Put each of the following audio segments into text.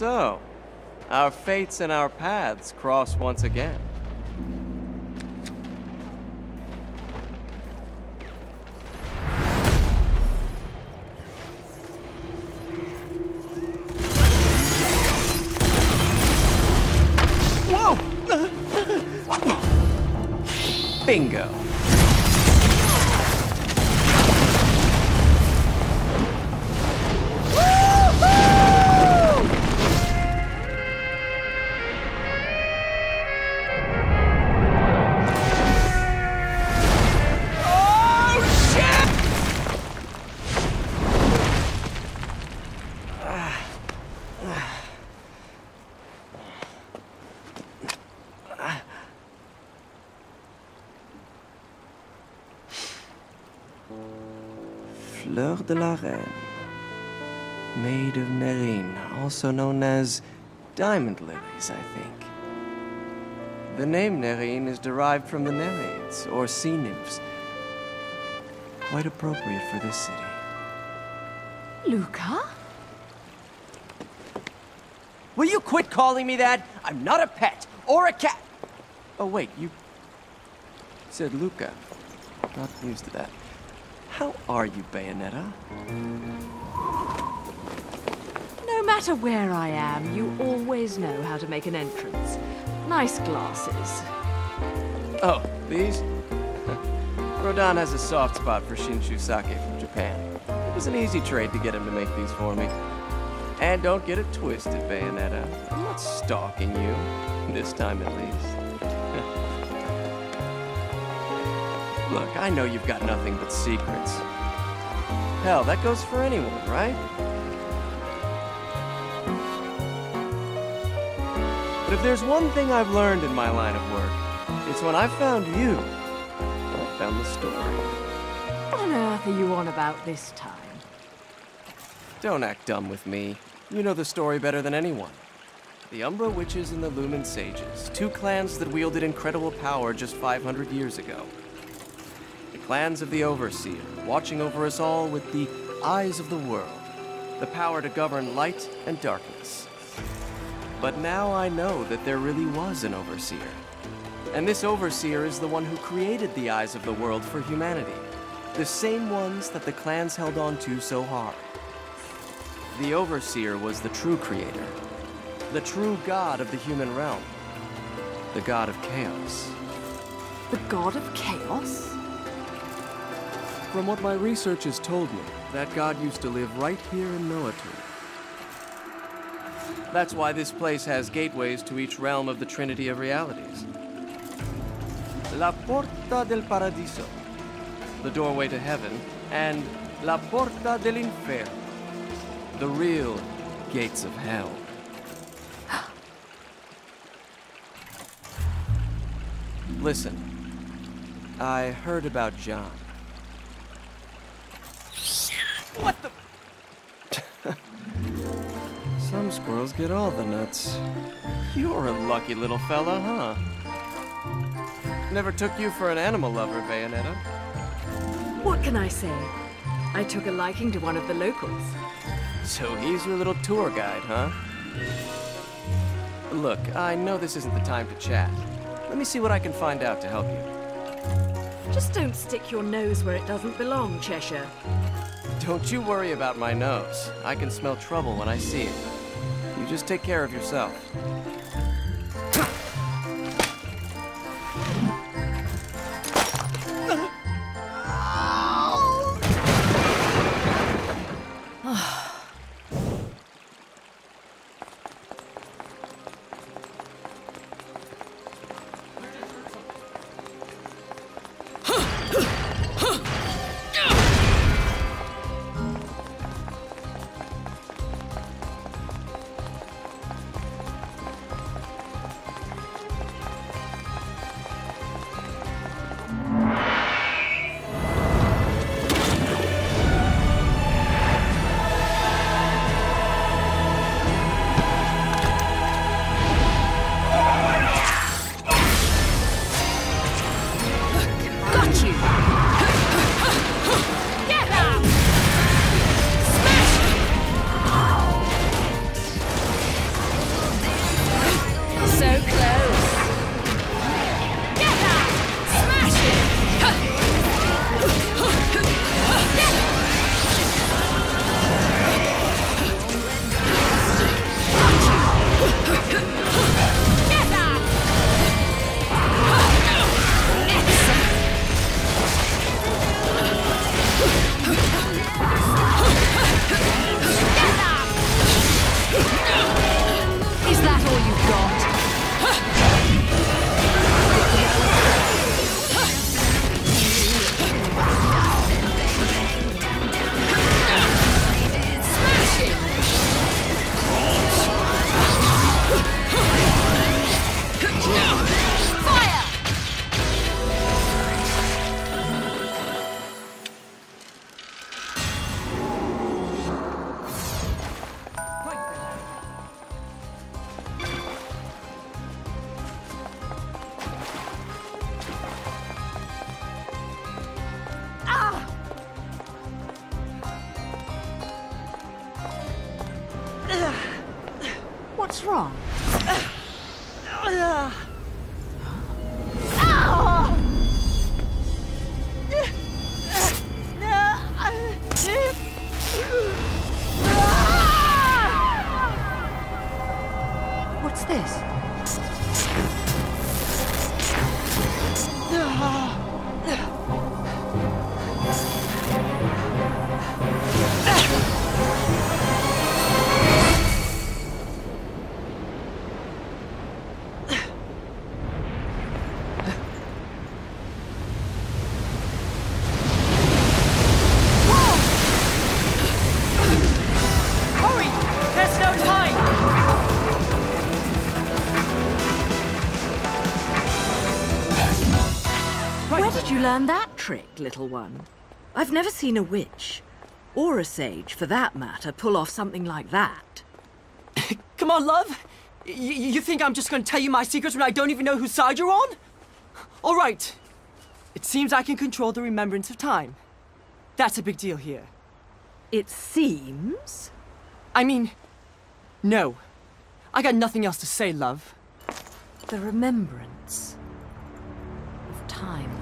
So, our fates and our paths cross once again. Whoa! Bingo. De la Reine. Maid of Nerine, also known as diamond lilies, I think. The name Nerine is derived from the Nereids, or sea nymphs. Quite appropriate for this city. Luka? Will you quit calling me that? I'm not a pet or a cat. Oh, wait, you said Luka. Not used to that. How are you, Bayonetta? No matter where I am, you always know how to make an entrance. Nice glasses. Oh, these? Rodin has a soft spot for Shinshu sake from Japan. It was an easy trade to get him to make these for me. And don't get it twisted, Bayonetta. I'm not stalking you. This time at least. Look, I know you've got nothing but secrets. Hell, that goes for anyone, right? But if there's one thing I've learned in my line of work, it's when I found you, I found the story. What on earth are you on about this time? Don't act dumb with me. You know the story better than anyone. The Umbra Witches and the Lumen Sages, two clans that wielded incredible power just 500 years ago. The clans of the Overseer, watching over us all with the eyes of the world, the power to govern light and darkness. But now I know that there really was an Overseer. And this Overseer is the one who created the eyes of the world for humanity. The same ones that the clans held on to so hard. The Overseer was the true creator, the true god of the human realm, the god of chaos. The god of chaos? From what my research has told me, that god used to live right here in Noatun. That's why this place has gateways to each realm of the Trinity of Realities. La Porta del Paradiso, the doorway to heaven, and La Porta del Inferno, the real gates of hell. Listen, I heard about Jeanne. What the? Some squirrels get all the nuts. You're a lucky little fella, huh? Never took you for an animal lover, Bayonetta. What can I say? I took a liking to one of the locals. So he's your little tour guide, huh? Look, I know this isn't the time to chat. Let me see what I can find out to help you. Just don't stick your nose where it doesn't belong, Cheshire. Don't you worry about my nose. I can smell trouble when I see it. You just take care of yourself. this? Trick, little one? I've never seen a witch, or a sage for that matter, pull off something like that. Come on, love. Y- you think I'm just gonna tell you my secrets when I don't even know whose side you're on? All right. It seems I can control the remembrance of time. That's a big deal here. It seems. I mean, no. I got nothing else to say, love. The remembrance of time.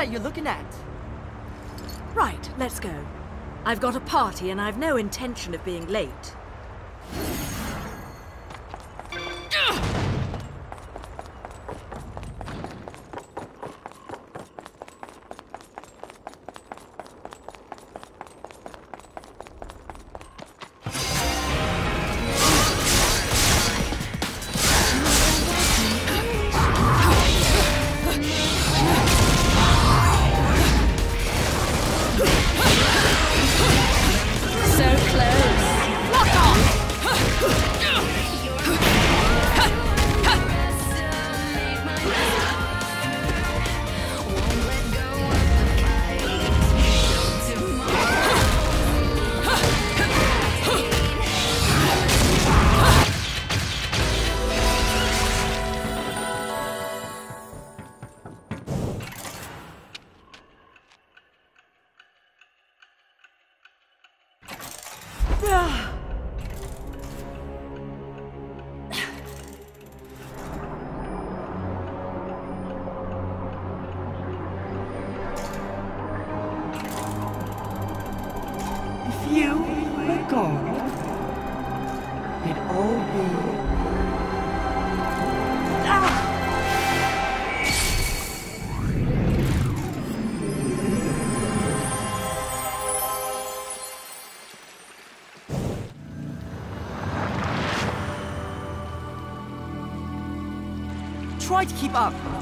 That you're looking at? Right, let's go. I've got a party and I've no intention of being late. If Try to keep up.